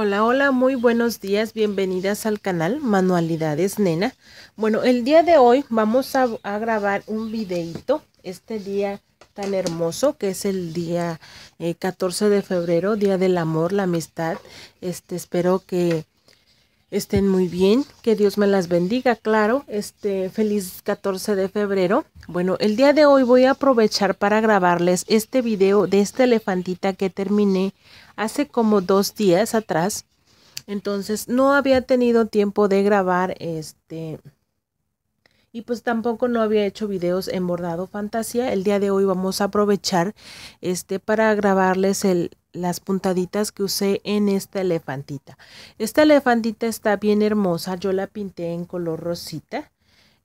Hola, hola, muy buenos días, bienvenidas al canal Manualidades Nena. Bueno, el día de hoy vamos a, grabar un videito, este día tan hermoso que es el día eh, 14 de febrero, Día del Amor, la Amistad. Este, espero que estén muy bien, que Dios me las bendiga, claro, este, feliz 14 de febrero. Bueno, el día de hoy voy a aprovechar para grabarles este video de esta elefantita que terminé hace como dos días atrás. Entonces no había tenido tiempo de grabar este. Y pues tampoco no había hecho videos en bordado fantasía. El día de hoy vamos a aprovechar este para grabarles el, las puntaditas que usé en esta elefantita. Esta elefantita está bien hermosa. Yo la pinté en color rosita.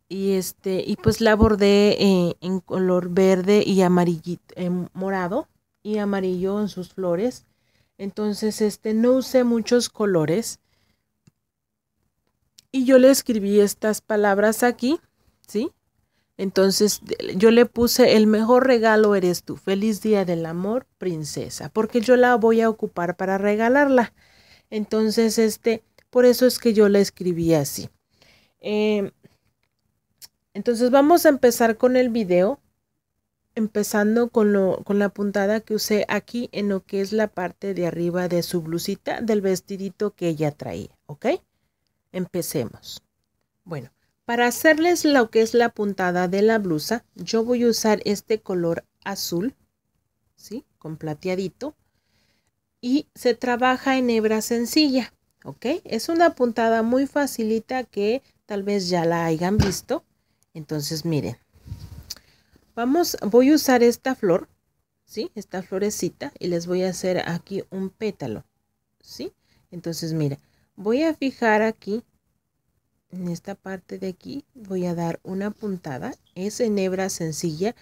Y este, y pues la bordé en, en color verde y amarillito, en morado y amarillo en sus flores. Entonces, este, no usé muchos colores. Y yo le escribí estas palabras aquí, ¿sí? Entonces, yo le puse el mejor regalo eres tú. Feliz día del amor, princesa. Porque yo la voy a ocupar para regalarla. Entonces, este, por eso es que yo la escribí así. Eh, entonces, vamos a empezar con el video empezando con, lo, con la puntada que usé aquí en lo que es la parte de arriba de su blusita del vestidito que ella traía, ¿ok? Empecemos. Bueno, para hacerles lo que es la puntada de la blusa, yo voy a usar este color azul, ¿sí? Con plateadito. Y se trabaja en hebra sencilla, ¿ok? Es una puntada muy facilita que tal vez ya la hayan visto. Entonces, miren, Vamos, voy a usar esta flor, ¿sí? Esta florecita y les voy a hacer aquí un pétalo, ¿sí? Entonces, mira, voy a fijar aquí, en esta parte de aquí, voy a dar una puntada. Es en hebra sencilla,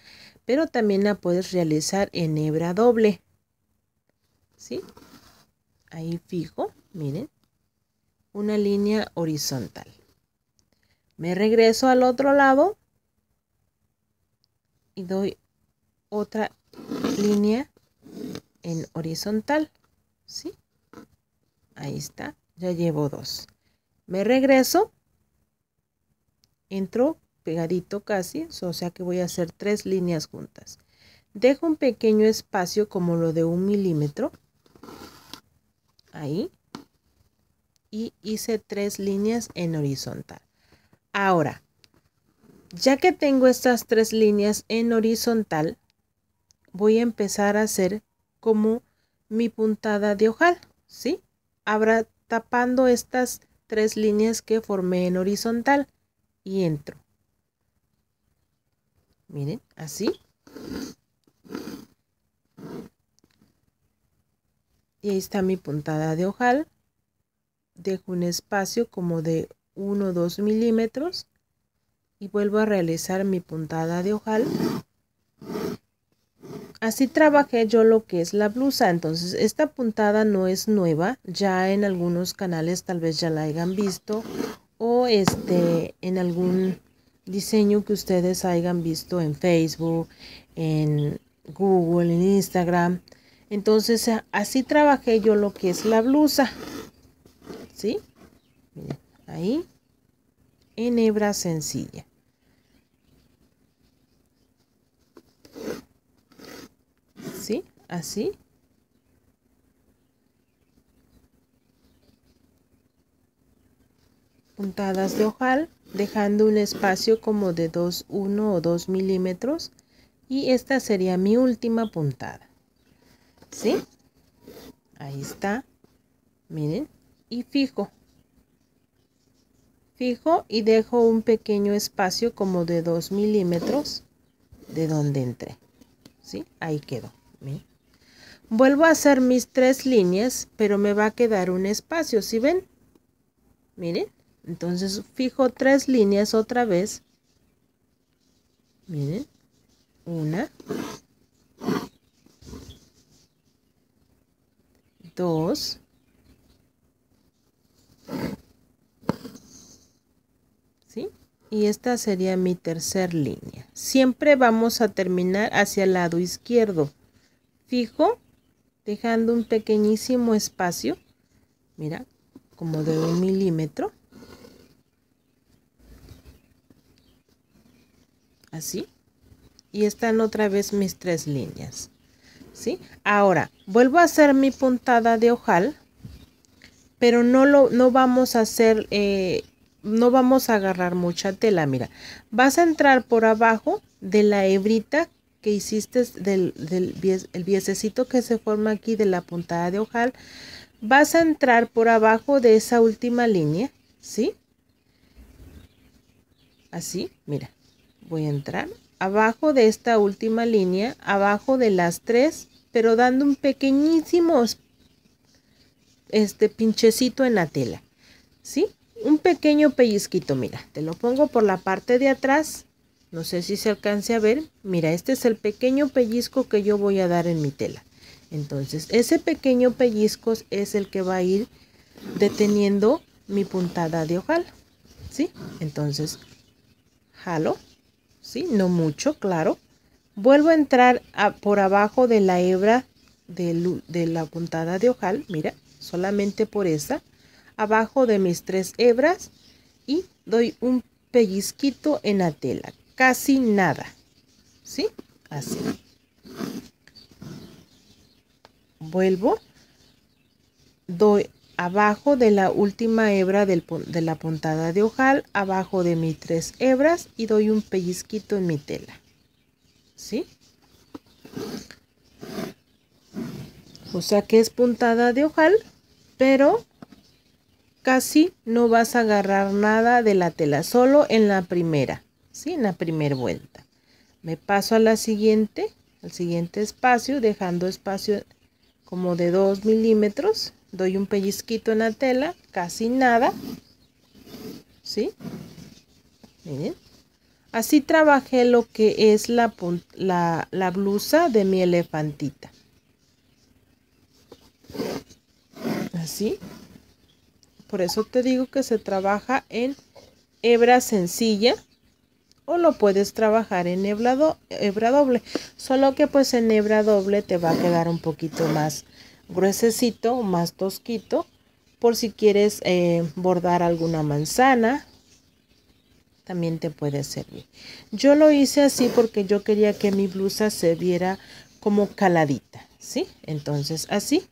pero también la puedes realizar en hebra doble, ¿sí? Ahí fijo, miren, una línea horizontal. Me regreso al otro lado y doy otra línea en horizontal, ¿sí? Ahí está, ya llevo dos. Me regreso, entro pegadito casi, o sea que voy a hacer tres líneas juntas. Dejo un pequeño espacio como lo de un milímetro, ahí, y hice tres líneas en horizontal. Ahora, ya que tengo estas tres líneas en horizontal, voy a empezar a hacer como mi puntada de ojal, ¿sí? Habrá tapando estas tres líneas que formé en horizontal y entro. Miren, así. Y ahí está mi puntada de ojal. Dejo un espacio como de 1 o 2 milímetros y vuelvo a realizar mi puntada de ojal. Así trabajé yo lo que es la blusa, entonces esta puntada no es nueva, ya en algunos canales tal vez ya la hayan visto o este en algún diseño que ustedes hayan visto en Facebook, en Google, en Instagram. Entonces así trabajé yo lo que es la blusa. ¿Sí? Miren, ahí en hebra sencilla. así. Puntadas de ojal, dejando un espacio como de 2, 1 o 2 milímetros. Y esta sería mi última puntada. ¿Sí? Ahí está. Miren. Y fijo. Fijo y dejo un pequeño espacio como de 2 milímetros de donde entré. ¿Sí? Ahí quedó. ¿Miren? Vuelvo a hacer mis tres líneas, pero me va a quedar un espacio, ¿sí ven? Miren, entonces fijo tres líneas otra vez. Miren, una, dos, ¿sí? Y esta sería mi tercer línea. Siempre vamos a terminar hacia el lado izquierdo. Fijo dejando un pequeñísimo espacio. mira, como de un milímetro. Así. Y están otra vez mis tres líneas. ¿Sí? Ahora, vuelvo a hacer mi puntada de ojal, pero no lo no vamos a hacer, eh, no vamos a agarrar mucha tela. Mira, vas a entrar por abajo de la hebrita que hiciste del, del el viesecito que se forma aquí de la puntada de ojal, vas a entrar por abajo de esa última línea, ¿sí? Así, mira, voy a entrar abajo de esta última línea, abajo de las tres, pero dando un pequeñísimo este pinchecito en la tela, ¿sí? Un pequeño pellizquito, mira, te lo pongo por la parte de atrás no sé si se alcance a ver. Mira, este es el pequeño pellizco que yo voy a dar en mi tela. Entonces, ese pequeño pellizco es el que va a ir deteniendo mi puntada de ojal. ¿Sí? Entonces, jalo. ¿Sí? No mucho, claro. Vuelvo a entrar por abajo de la hebra de, de la puntada de ojal. Mira, solamente por esa. Abajo de mis tres hebras. Y doy un pellizquito en la tela casi nada. ¿Sí? Así. Vuelvo. Doy abajo de la última hebra de la puntada de ojal, abajo de mis tres hebras y doy un pellizquito en mi tela. ¿Sí? O sea que es puntada de ojal, pero casi no vas a agarrar nada de la tela, solo en la primera. ¿sí? En la primera vuelta. Me paso a la siguiente, al siguiente espacio, dejando espacio como de 2 milímetros. Doy un pellizquito en la tela, casi nada. ¿Sí? Miren. Así trabajé lo que es la, la, la blusa de mi elefantita. Así. Por eso te digo que se trabaja en hebra sencilla o lo puedes trabajar en hebra, doble. Solo que pues en hebra doble te va a quedar un poquito más gruesecito, más tosquito, por si quieres eh, bordar alguna manzana, también te puede servir. Yo lo hice así porque yo quería que mi blusa se viera como caladita, ¿sí? Entonces así.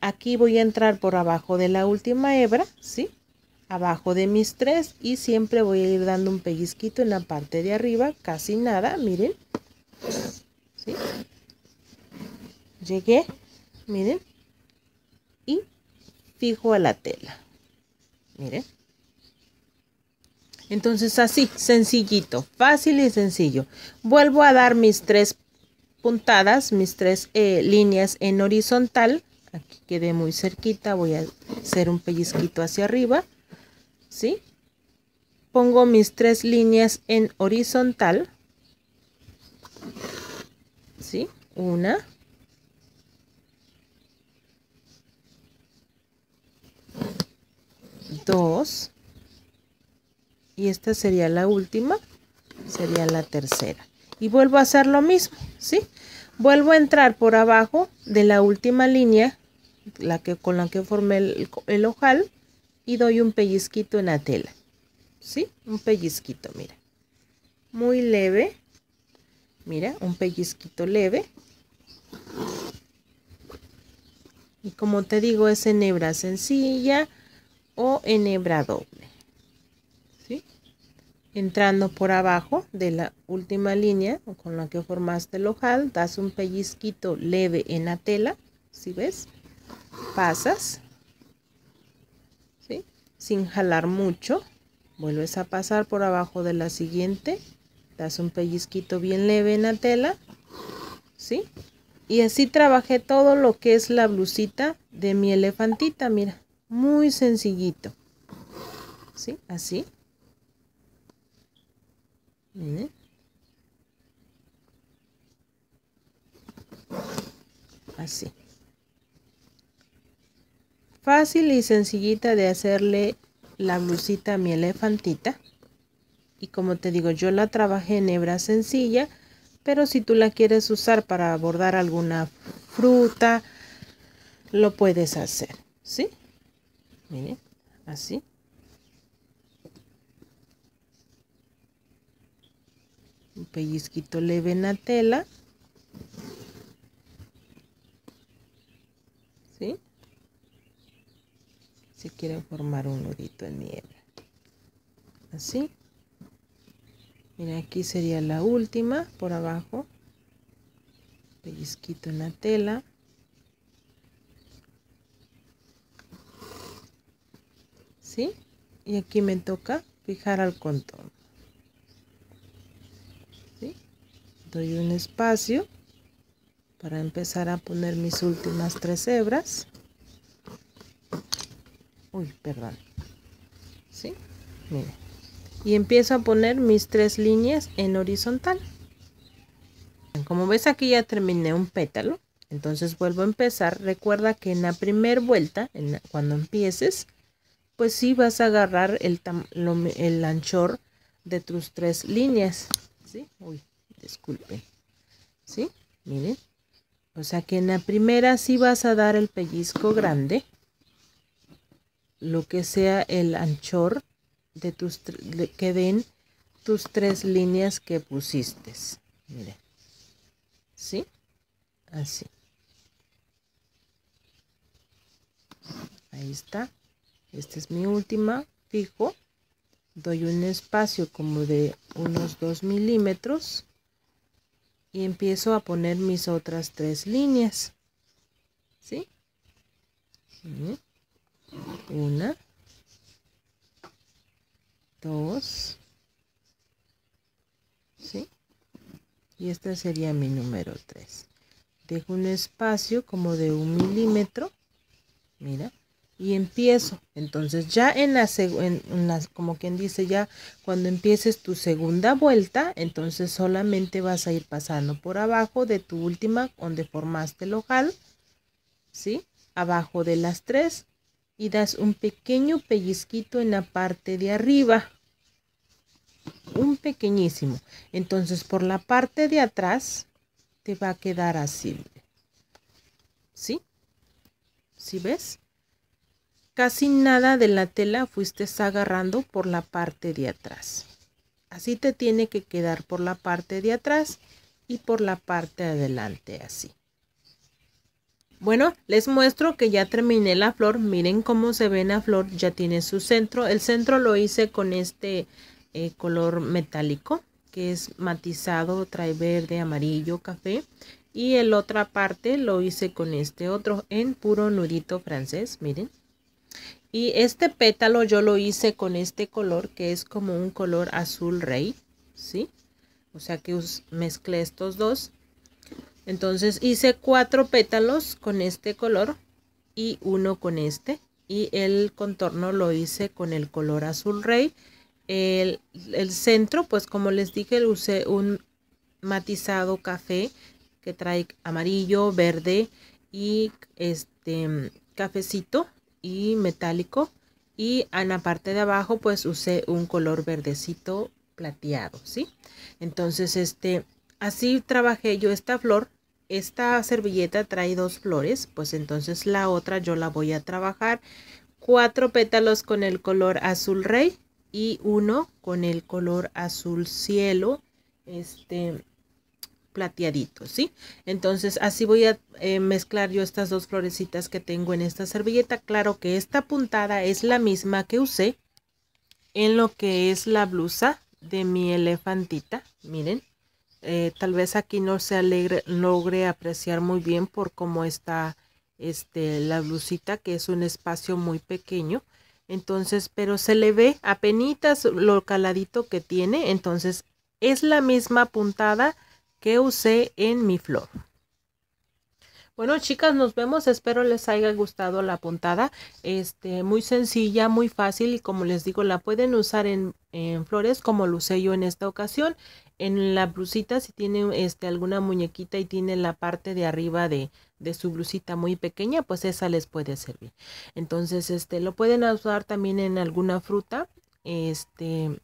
Aquí voy a entrar por abajo de la última hebra, ¿sí? abajo de mis tres y siempre voy a ir dando un pellizquito en la parte de arriba, casi nada, miren. ¿Sí? Llegué, miren, y fijo a la tela. Miren. Entonces así, sencillito, fácil y sencillo. Vuelvo a dar mis tres puntadas, mis tres eh, líneas en horizontal. Aquí quedé muy cerquita, voy a hacer un pellizquito hacia arriba. ¿sí? Pongo mis tres líneas en horizontal, ¿sí? Una, dos, y esta sería la última, sería la tercera. Y vuelvo a hacer lo mismo, ¿sí? Vuelvo a entrar por abajo de la última línea, la que, con la que formé el, ojal, y doy un pellizquito en la tela. ¿Sí? Un pellizquito, mira. Muy leve. Mira, un pellizquito leve. Y como te digo, es en hebra sencilla o en hebra doble. ¿Sí? Entrando por abajo de la última línea con la que formaste el ojal, das un pellizquito leve en la tela. ¿Sí ves? Pasas sin jalar mucho. Vuelves a pasar por abajo de la siguiente. Das un pellizquito bien leve en la tela. ¿Sí? Y así trabajé todo lo que es la blusita de mi elefantita, mira. Muy sencillito. ¿Sí? Así. Así fácil y sencillita de hacerle la blusita a mi elefantita. Y como te digo, yo la trabajé en hebra sencilla, pero si tú la quieres usar para bordar alguna fruta, lo puedes hacer, ¿sí? Miren, así. Un pellizquito leve en la tela. ¿Sí? Si quieren formar un nudito en nieve. Así. Miren, aquí sería la última por abajo. Pellizquito en la tela. Y aquí me toca fijar al contorno. ¿Sí? Doy un espacio para empezar a poner mis últimas tres hebras. Uy, perdón. ¿Sí? Y empiezo a poner mis tres líneas en horizontal. Como ves aquí ya terminé un pétalo. Entonces vuelvo a empezar. Recuerda que en la primera vuelta, cuando empieces, pues sí vas a agarrar el, el anchor de tus tres líneas. ¿Sí? Uy, disculpen. ¿Sí? Miren. O sea que en la primera sí vas a dar el pellizco grande. Lo que sea el anchor de tus que den tus tres líneas que pusiste. Miren. ¿Sí? Así. Ahí está. Esta es mi última. Fijo. Doy un espacio como de unos 2 milímetros. Y empiezo a poner mis otras tres líneas. ¿Sí? Una. Dos. ¿Sí? Y esta sería mi número 3. Dejo un espacio como de un milímetro. Mira y empiezo. Entonces ya en la, en, la, como quien dice, ya cuando empieces tu segunda vuelta, entonces solamente vas a ir pasando por abajo de tu última donde formaste el ojal, ¿sí? Abajo de las tres y das un pequeño pellizquito en la parte de arriba. Un pequeñísimo. Entonces por la parte de atrás te va a quedar así. ¿Sí? ¿Sí ves? Casi nada de la tela fuiste agarrando por la parte de atrás. Así te tiene que quedar por la parte de atrás y por la parte de adelante así. Bueno, les muestro que ya terminé la flor. Miren cómo se ve la flor. Ya tiene su centro. El centro lo hice con este eh, color metálico que es matizado. Trae verde, amarillo, café. Y el otra parte lo hice con este otro en puro nudito francés. Miren. Y este pétalo yo lo hice con este color que es como un color azul rey, ¿sí? O sea que mezclé estos dos. Entonces hice cuatro pétalos con este color y uno con este. Y el contorno lo hice con el color azul rey. El, el centro, pues como les dije, usé un matizado café que trae amarillo, verde y este cafecito y metálico y en la parte de abajo pues usé un color verdecito plateado, ¿sí? Entonces este así trabajé yo esta flor. Esta servilleta trae dos flores, pues entonces la otra yo la voy a trabajar cuatro pétalos con el color azul rey y uno con el color azul cielo este plateaditos, ¿sí? Entonces así voy a eh, mezclar yo estas dos florecitas que tengo en esta servilleta. Claro que esta puntada es la misma que usé en lo que es la blusa de mi elefantita. Miren, eh, tal vez aquí no se alegre, logre apreciar muy bien por cómo está este, la blusita, que es un espacio muy pequeño. Entonces, pero se le ve apenas lo caladito que tiene. Entonces, es la misma puntada que usé en mi flor. Bueno, chicas, nos vemos. Espero les haya gustado la puntada. Este, muy sencilla, muy fácil y como les digo, la pueden usar en, flores como lo usé yo en esta ocasión. En la blusita, si tiene este, alguna muñequita y tiene la parte de arriba de, de su blusita muy pequeña, pues esa les puede servir. Entonces, este, lo pueden usar también en alguna fruta. Este,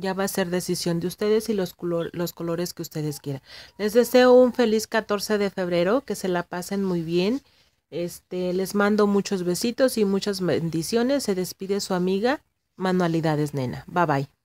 ya va a ser decisión de ustedes y los, los colores que ustedes quieran. Les deseo un feliz 14 de febrero, que se la pasen muy bien. Este, les mando muchos besitos y muchas bendiciones. Se despide su amiga Manualidades Nena. Bye bye.